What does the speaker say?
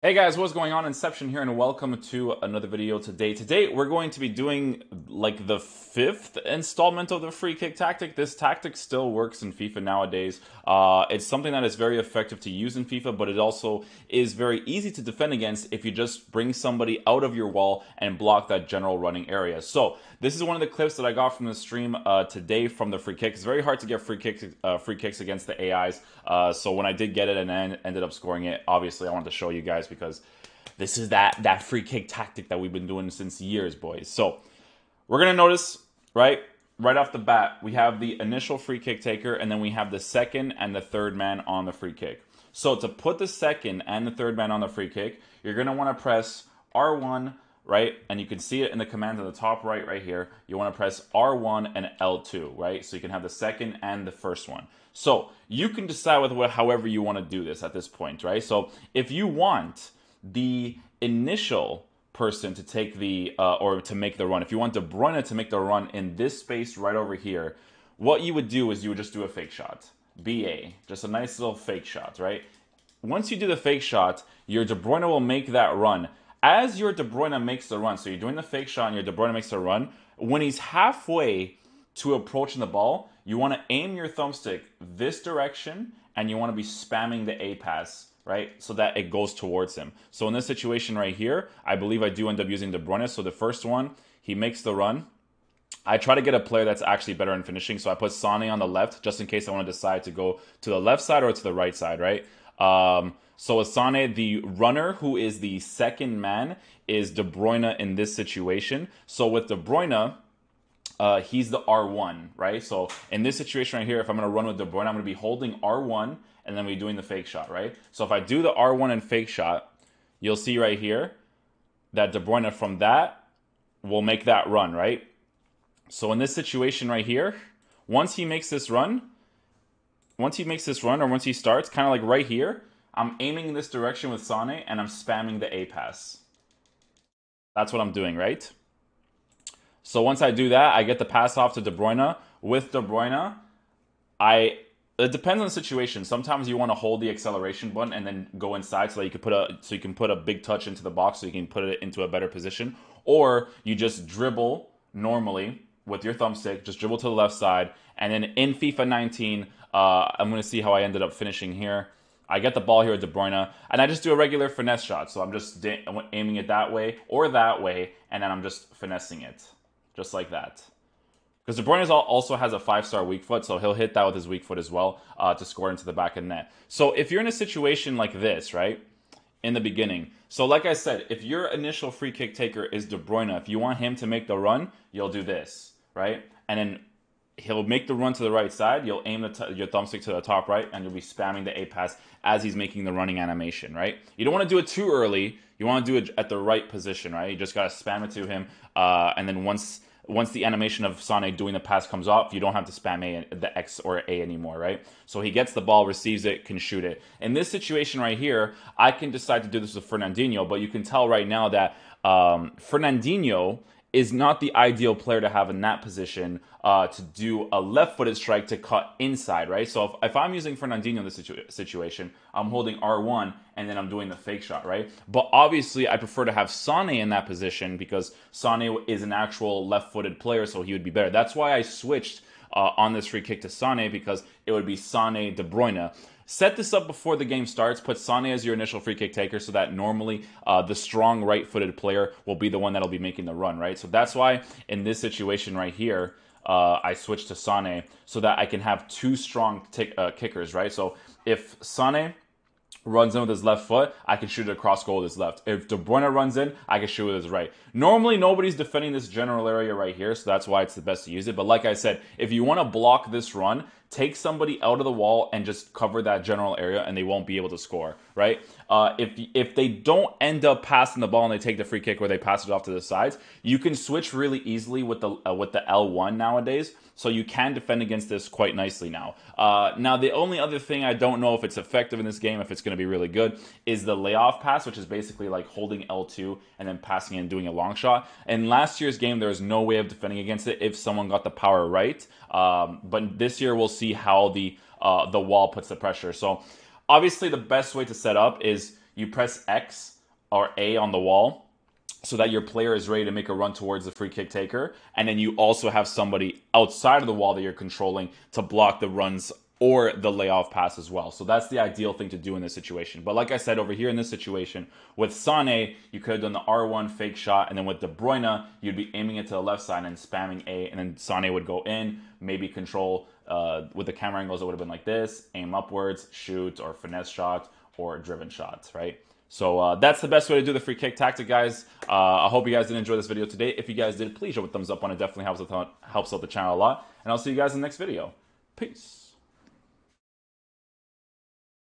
Hey guys, what's going on? Inception here, and welcome to another video today. Today, we're going to be doing like the fifth installment of the free kick tactic. This tactic still works in FIFA nowadays. Uh, it's something that is very effective to use in FIFA, but it also is very easy to defend against if you just bring somebody out of your wall and block that general running area. So, this is one of the clips that I got from the stream uh, today from the free kick. It's very hard to get free kicks, uh, free kicks against the AIs. Uh, so when I did get it and ended up scoring it, obviously I wanted to show you guys because this is that that free kick tactic that we've been doing since years, boys. So we're gonna notice, right, right off the bat, we have the initial free kick taker, and then we have the second and the third man on the free kick. So to put the second and the third man on the free kick, you're gonna want to press R1 right? And you can see it in the command on the top right, right here. You want to press R1 and L2, right? So you can have the second and the first one. So you can decide with what, however you want to do this at this point, right? So if you want the initial person to take the uh, or to make the run, if you want De Bruyne to make the run in this space right over here, what you would do is you would just do a fake shot, BA, just a nice little fake shot, right? Once you do the fake shot, your De Bruyne will make that run. As your De Bruyne makes the run, so you're doing the fake shot and your De Bruyne makes the run, when he's halfway to approaching the ball, you want to aim your thumbstick this direction and you want to be spamming the A pass, right? So that it goes towards him. So in this situation right here, I believe I do end up using De Bruyne. So the first one, he makes the run. I try to get a player that's actually better in finishing. So I put Sane on the left just in case I want to decide to go to the left side or to the right side, right? Um, so Asane, the runner who is the second man, is De Bruyne in this situation. So with De Bruyne, uh, he's the R1, right? So in this situation right here, if I'm going to run with De Bruyne, I'm going to be holding R1 and then we doing the fake shot, right? So if I do the R1 and fake shot, you'll see right here that De Bruyne from that will make that run, right? So in this situation right here, once he makes this run, once he makes this run or once he starts, kind of like right here, I'm aiming in this direction with Sane and I'm spamming the A pass. That's what I'm doing, right? So once I do that, I get the pass off to De Bruyne. With De Bruyne, I it depends on the situation. Sometimes you want to hold the acceleration button and then go inside so that you can put a so you can put a big touch into the box so you can put it into a better position. Or you just dribble normally with your thumbstick, just dribble to the left side, and then in FIFA 19, uh, I'm going to see how I ended up finishing here. I get the ball here with De Bruyne, and I just do a regular finesse shot. So I'm just aiming it that way or that way, and then I'm just finessing it just like that. Because De Bruyne also has a five-star weak foot, so he'll hit that with his weak foot as well uh, to score into the back of the net. So if you're in a situation like this, right, in the beginning, so like I said, if your initial free kick taker is De Bruyne, if you want him to make the run, you'll do this, right? And then he'll make the run to the right side. You'll aim your thumbstick to the top right, and you'll be spamming the A pass as he's making the running animation, right? You don't want to do it too early. You want to do it at the right position, right? You just got to spam it to him, uh, and then once once the animation of Sane doing the pass comes off, you don't have to spam A, the X or A anymore, right? So he gets the ball, receives it, can shoot it. In this situation right here, I can decide to do this with Fernandinho, but you can tell right now that um, Fernandinho is not the ideal player to have in that position uh, to do a left-footed strike to cut inside, right? So if, if I'm using Fernandinho in this situ- situation, I'm holding R1 and then I'm doing the fake shot, right? But obviously, I prefer to have Sane in that position because Sane is an actual left-footed player, so he would be better. That's why I switched uh, on this free kick to Sane because it would be Sane De Bruyne. Set this up before the game starts. Put Sane as your initial free kick taker so that normally uh, the strong right footed player will be the one that'll be making the run, right? So that's why in this situation right here, uh, I switched to Sane so that I can have two strong t- uh, kickers, right? So if Sane runs in with his left foot, I can shoot it across goal with his left. If De Bruyne runs in, I can shoot with his right. Normally, nobody's defending this general area right here, so that's why it's the best to use it. But like I said, if you want to block this run, take somebody out of the wall and just cover that general area, and they won't be able to score, right? Uh, if if they don't end up passing the ball and they take the free kick where they pass it off to the sides, you can switch really easily with the uh, with the L1 nowadays. So you can defend against this quite nicely now. Uh, now the only other thing I don't know if it's effective in this game, if it's going to be really good, is the layoff pass, which is basically like holding L2 and then passing and doing a long shot. In last year's game, there was no way of defending against it if someone got the power right. Um, but this year we'll see how the uh, the wall puts the pressure. So obviously the best way to set up is you press X or A on the wall so that your player is ready to make a run towards the free kick taker. And then you also have somebody outside of the wall that you're controlling to block the runs or the layoff pass as well. So that's the ideal thing to do in this situation. But like I said over here in this situation, with Sane, you could have done the R1 fake shot, and then with De Bruyne, you'd be aiming it to the left side and spamming A, and then Sane would go in, maybe control uh, with the camera angles, it would have been like this, aim upwards, shoot, or finesse shot, or driven shots, right? So uh, that's the best way to do the free kick tactic, guys. Uh, I hope you guys did enjoy this video today. If you guys did, please show a thumbs up on it. Definitely helps, helps out the channel a lot. And I'll see you guys in the next video. Peace.